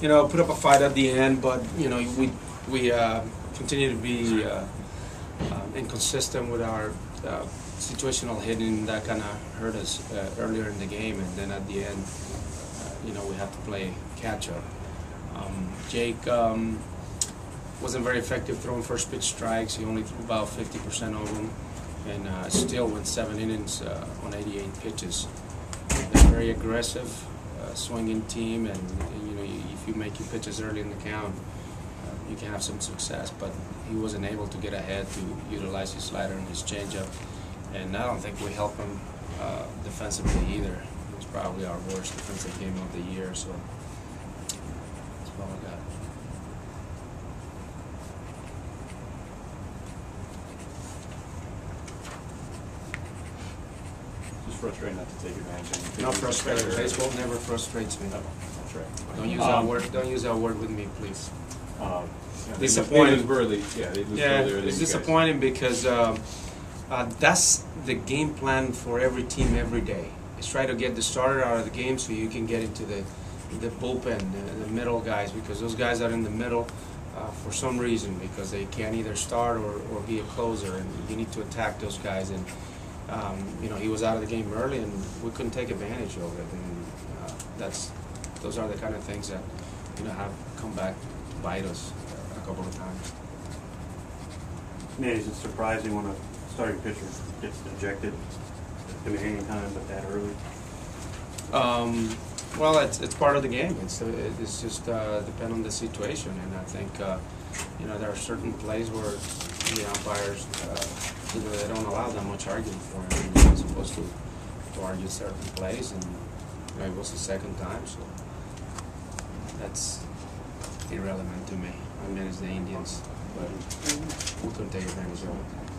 you know, put up a fight at the end, but you know, we we uh, continue to be uh, um, inconsistent with our uh, situational hitting. That kind of hurt us uh, earlier in the game, and then at the end, uh, you know, we have to play catch up. Um, Jake um, wasn't very effective throwing first pitch strikes. He only threw about 50% of them, and uh, still went seven innings on 88 pitches. They're very aggressive, swinging team, and, and, you know if you make your pitches early in the count, uh, you can have some success. But he wasn't able to get ahead to utilize his slider and his changeup, and I don't think we helped him uh, defensively either. It was probably our worst defensive game of the year. So that's all I got. Frustrating not to take advantage of anything. Not frustrated. Baseball never frustrates me. No, that's right. Don't use that Um, word. Don't use that word with me, please. um, yeah, they- Disappointing. They lose early, yeah, they lose Yeah, earlier than it's you guys. disappointing because um, uh, that's the game plan for every team every day. Is try to get the starter out of the game so you can get into the the bullpen, the, the middle guys, because those guys are in the middle uh, for some reason because they can't either start or, or be a closer, and you need to attack those guys. And um, you know he was out of the game early, and we couldn't take advantage of it. And uh, that's those are the kind of things that you know have come back to bite us a couple of times. Nate, is it surprising when a starting pitcher gets ejected? Can be any time but that early? Um, well, it's, it's part of the game. It's it's just uh, depend on the situation, and I think uh, you know there are certain plays where the umpires uh, they don't allow that much argument for him. You're not supposed to, to argue certain plays, and you know, it was the second time, so that's irrelevant to me. I mean, it's the Indians, but we couldn't take advantage of it.